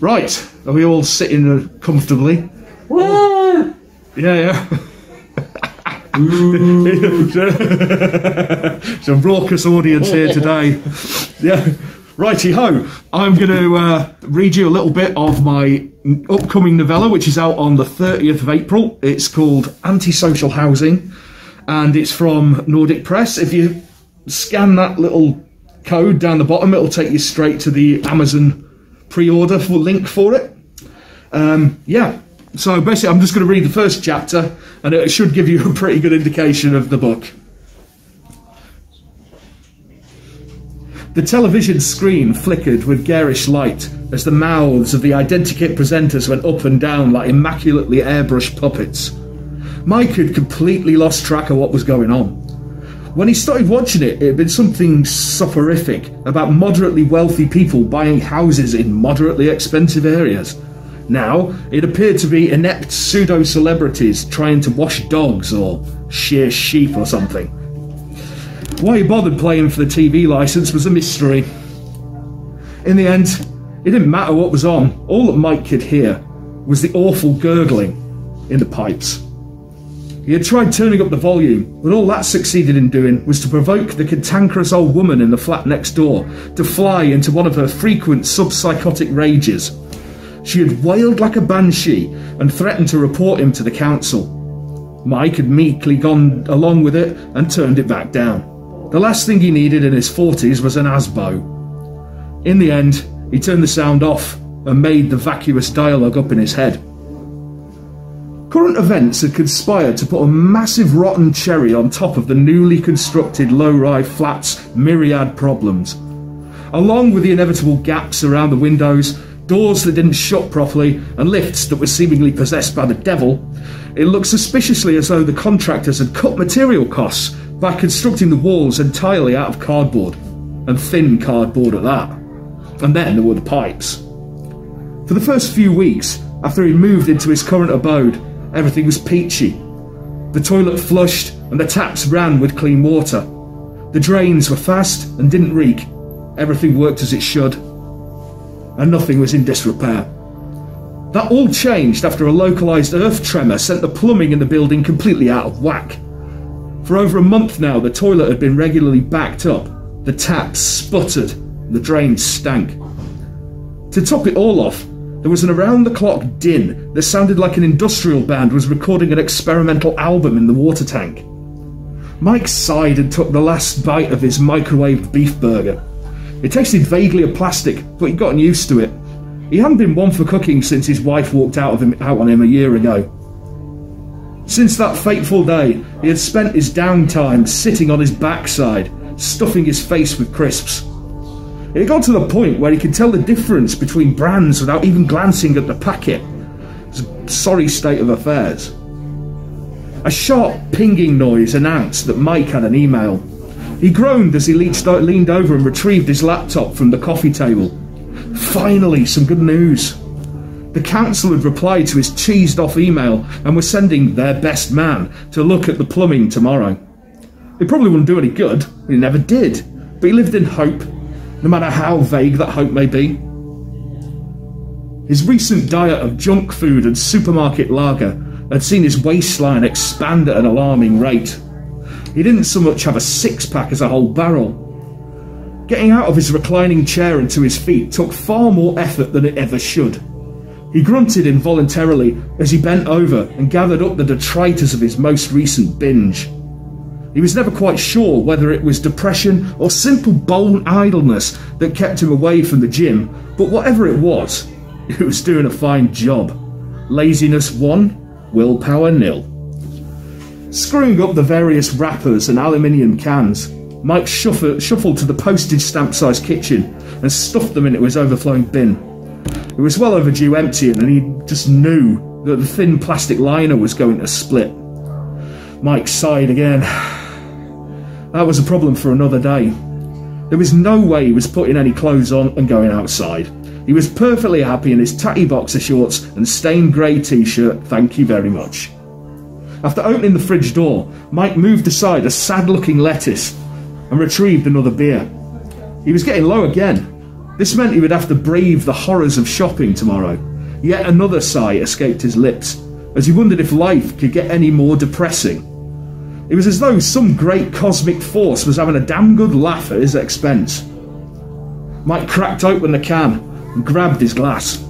Right, are we all sitting uh, comfortably? Woo! Yeah, yeah. it's a raucous audience here today. Yeah. Righty ho, I'm going to uh, read you a little bit of my upcoming novella, which is out on the 30th of April. It's called Antisocial Housing, and it's from Nordic Press. If you scan that little code down the bottom, it'll take you straight to the Amazon pre order for link for it. Um, yeah, so basically, I'm just going to read the first chapter, and it should give you a pretty good indication of the book. The television screen flickered with garish light as the mouths of the identikit presenters went up and down like immaculately airbrushed puppets. Mike had completely lost track of what was going on. When he started watching it, it had been something soporific about moderately wealthy people buying houses in moderately expensive areas. Now, it appeared to be inept pseudo celebrities trying to wash dogs or shear sheep or something. Why he bothered playing for the TV license was a mystery. In the end, it didn't matter what was on, all that Mike could hear was the awful gurgling in the pipes. He had tried turning up the volume, but all that succeeded in doing was to provoke the cantankerous old woman in the flat next door to fly into one of her frequent subpsychotic rages. She had wailed like a banshee and threatened to report him to the council. Mike had meekly gone along with it and turned it back down. The last thing he needed in his 40s was an ASBO. In the end, he turned the sound off and made the vacuous dialogue up in his head. Current events had conspired to put a massive rotten cherry on top of the newly constructed low rise flats' myriad problems. Along with the inevitable gaps around the windows, doors that didn't shut properly, and lifts that were seemingly possessed by the devil, it looked suspiciously as though the contractors had cut material costs by constructing the walls entirely out of cardboard, and thin cardboard at that. And then there were the pipes. For the first few weeks, after he moved into his current abode, Everything was peachy. The toilet flushed and the taps ran with clean water. The drains were fast and didn't reek. Everything worked as it should. And nothing was in disrepair. That all changed after a localised earth tremor sent the plumbing in the building completely out of whack. For over a month now, the toilet had been regularly backed up, the taps sputtered, and the drains stank. To top it all off, there was an around the clock din that sounded like an industrial band was recording an experimental album in the water tank. Mike sighed and took the last bite of his microwaved beef burger. It tasted vaguely of plastic, but he'd gotten used to it. He hadn't been one for cooking since his wife walked out, of him, out on him a year ago. Since that fateful day, he had spent his downtime sitting on his backside, stuffing his face with crisps. It got to the point where he could tell the difference between brands without even glancing at the packet. It's a sorry state of affairs. A sharp pinging noise announced that Mike had an email. He groaned as he leaned over and retrieved his laptop from the coffee table. Finally, some good news. The council had replied to his cheesed off email and were sending their best man to look at the plumbing tomorrow. It probably wouldn't do any good, he never did, but he lived in hope no matter how vague that hope may be. His recent diet of junk food and supermarket lager had seen his waistline expand at an alarming rate. He didn't so much have a six pack as a whole barrel. Getting out of his reclining chair and to his feet took far more effort than it ever should. He grunted involuntarily as he bent over and gathered up the detritus of his most recent binge. He was never quite sure whether it was depression or simple bone idleness that kept him away from the gym, but whatever it was, it was doing a fine job. Laziness one, willpower nil. Screwing up the various wrappers and aluminium cans, Mike shuffled, shuffled to the postage stamp sized kitchen and stuffed them into his overflowing bin. It was well overdue emptying, and he just knew that the thin plastic liner was going to split. Mike sighed again. That was a problem for another day. There was no way he was putting any clothes on and going outside. He was perfectly happy in his tatty boxer shorts and stained grey t shirt, thank you very much. After opening the fridge door, Mike moved aside a sad looking lettuce and retrieved another beer. He was getting low again, This meant he would have to brave the horrors of shopping tomorrow. Yet another sigh escaped his lips as he wondered if life could get any more depressing. It was as though some great cosmic force was having a damn good laugh at his expense. Mike cracked open the can and grabbed his glass.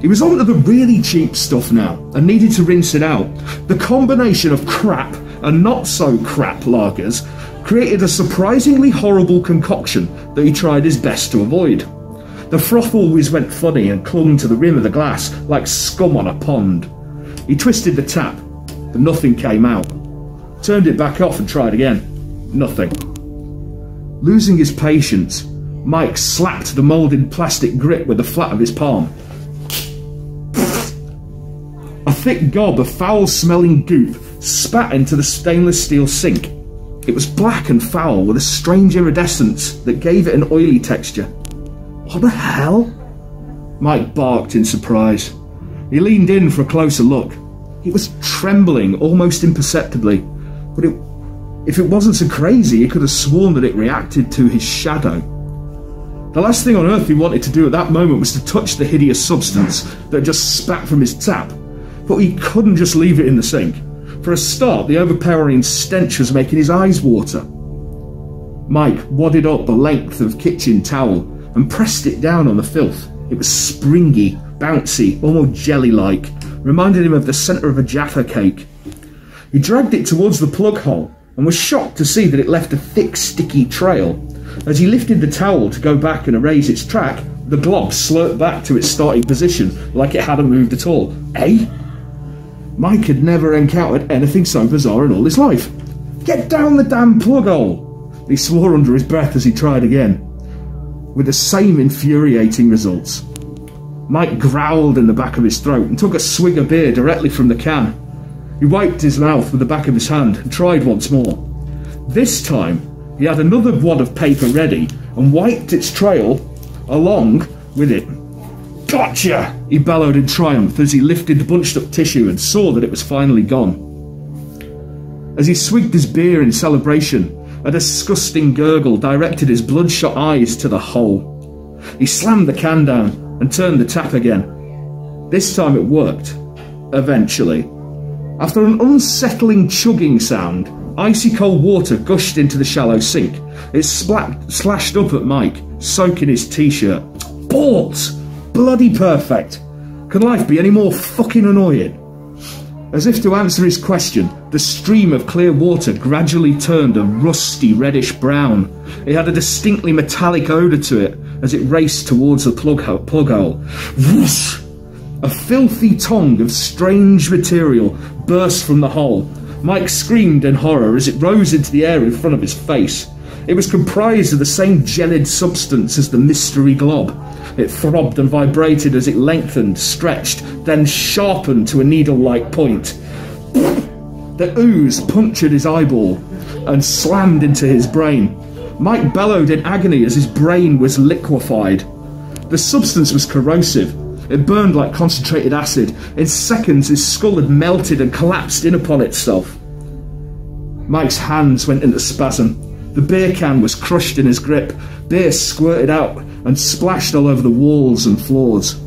He was on to the really cheap stuff now and needed to rinse it out. The combination of crap and not so crap lagers created a surprisingly horrible concoction that he tried his best to avoid. The froth always went funny and clung to the rim of the glass like scum on a pond. He twisted the tap, but nothing came out. Turned it back off and tried again. Nothing. Losing his patience, Mike slapped the moulded plastic grip with the flat of his palm. A thick gob of foul smelling goop spat into the stainless steel sink. It was black and foul with a strange iridescence that gave it an oily texture. What the hell? Mike barked in surprise. He leaned in for a closer look. It was trembling almost imperceptibly, but it, if it wasn't so crazy, he could have sworn that it reacted to his shadow. The last thing on earth he wanted to do at that moment was to touch the hideous substance that just spat from his tap, but he couldn't just leave it in the sink. For a start, the overpowering stench was making his eyes water. Mike wadded up the length of kitchen towel and pressed it down on the filth. It was springy, bouncy, almost jelly like, reminded him of the centre of a Jaffa cake. He dragged it towards the plug hole and was shocked to see that it left a thick, sticky trail. As he lifted the towel to go back and erase its track, the glob slurped back to its starting position like it hadn't moved at all. Eh? Mike had never encountered anything so bizarre in all his life. Get down the damn plug hole! He swore under his breath as he tried again, with the same infuriating results. Mike growled in the back of his throat and took a swig of beer directly from the can. He wiped his mouth with the back of his hand and tried once more. This time, he had another wad of paper ready and wiped its trail along with it. Gotcha! He bellowed in triumph as he lifted the bunched up tissue and saw that it was finally gone. As he swigged his beer in celebration, a disgusting gurgle directed his bloodshot eyes to the hole. He slammed the can down and turned the tap again. This time it worked. Eventually. After an unsettling chugging sound, icy cold water gushed into the shallow sink. It splat- slashed up at Mike, soaking his t shirt. Balls! Bloody perfect! Can life be any more fucking annoying? As if to answer his question, the stream of clear water gradually turned a rusty reddish brown. It had a distinctly metallic odour to it as it raced towards the plug, ho- plug hole. Whoosh! A filthy tongue of strange material burst from the hole. Mike screamed in horror as it rose into the air in front of his face. It was comprised of the same gelid substance as the mystery glob. It throbbed and vibrated as it lengthened, stretched, then sharpened to a needle like point. The ooze punctured his eyeball and slammed into his brain. Mike bellowed in agony as his brain was liquefied. The substance was corrosive. It burned like concentrated acid. In seconds, his skull had melted and collapsed in upon itself. Mike's hands went into spasm. The beer can was crushed in his grip. Beer squirted out and splashed all over the walls and floors.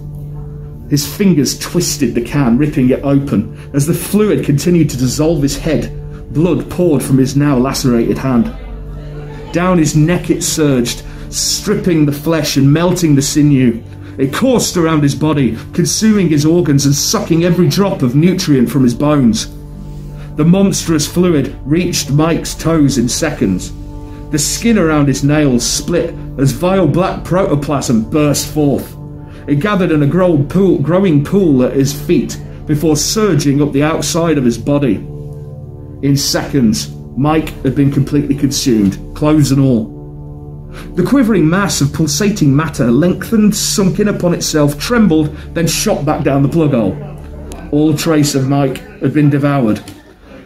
His fingers twisted the can, ripping it open. As the fluid continued to dissolve his head, blood poured from his now lacerated hand. Down his neck it surged, stripping the flesh and melting the sinew. It coursed around his body, consuming his organs and sucking every drop of nutrient from his bones. The monstrous fluid reached Mike's toes in seconds. The skin around his nails split as vile black protoplasm burst forth. It gathered in a growing pool, growing pool at his feet before surging up the outside of his body. In seconds, Mike had been completely consumed, clothes and all. The quivering mass of pulsating matter lengthened, sunk in upon itself, trembled, then shot back down the plug hole. All trace of Mike had been devoured.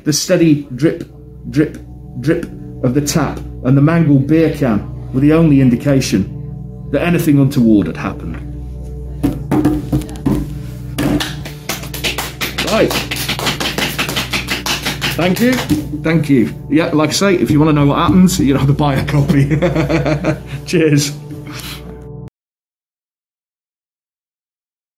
The steady drip, drip, drip of the tap and the mangled beer can were the only indication that anything untoward had happened. Right. Thank you. Thank you. Yeah, like I say, if you want to know what happens, you know, to buy a copy. Cheers.